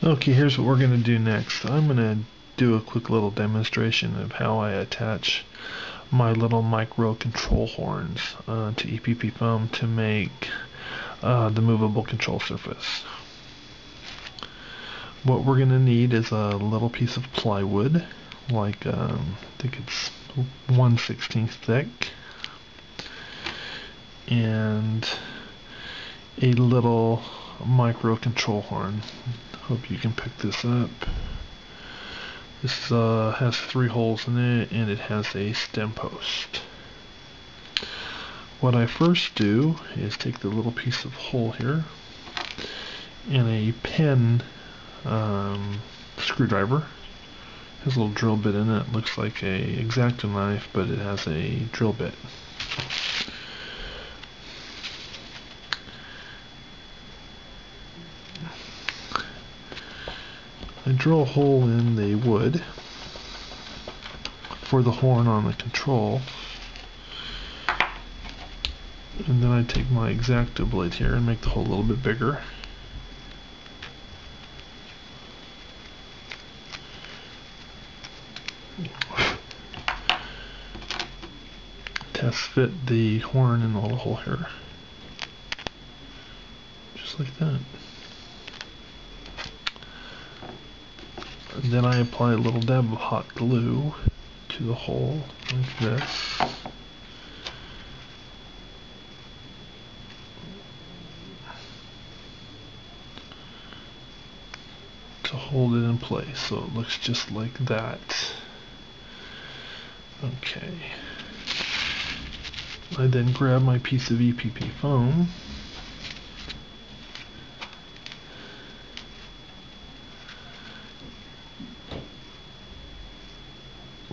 Okay, here's what we're going to do next. I'm going to do a quick little demonstration of how I attach my little micro control horns uh, to EPP foam to make uh, the movable control surface. What we're going to need is a little piece of plywood, like um, I think it's 1 16th thick, and a little micro control horn. Hope you can pick this up. This uh, has three holes in it and it has a stem post. What I first do is take the little piece of hole here and a pen um, screwdriver. It has a little drill bit in it. Looks like a X-Acto knife, but it has a drill bit. Drill a hole in the wood for the horn on the control. And then I take my X-Acto blade here and make the hole a little bit bigger. Test fit the horn in the little hole here. Just like that then I apply a little dab of hot glue to the hole like this. To hold it in place so it looks just like that. Okay. I then grab my piece of EPP foam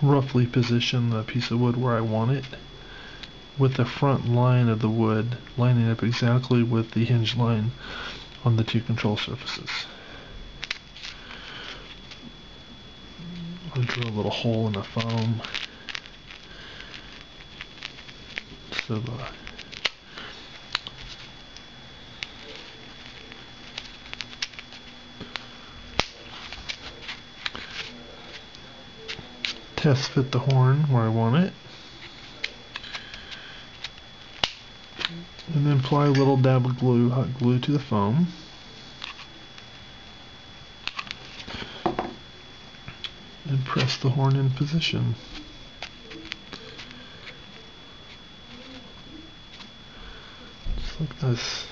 roughly position the piece of wood where I want it with the front line of the wood lining up exactly with the hinge line on the two control surfaces. I'll drill a little hole in the foam so the test fit the horn where I want it. And then apply a little dab of glue, hot glue to the foam. And press the horn in position. Just like this.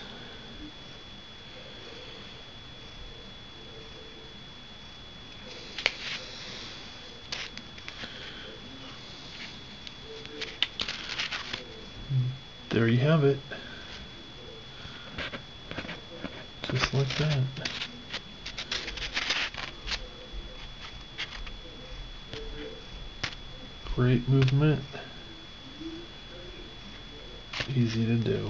There you have it. Just like that. Great movement. Easy to do.